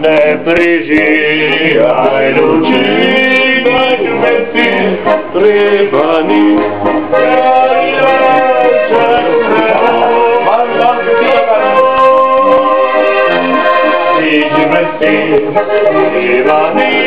نبرجي على وجهك مثل ريباني يجي مثل ريباني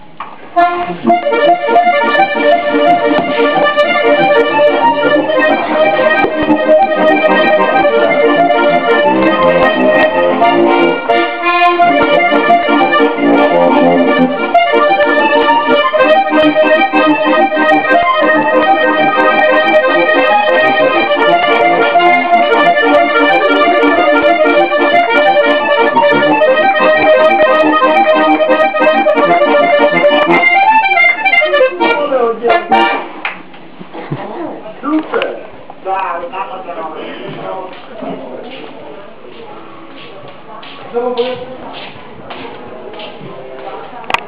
Thank you.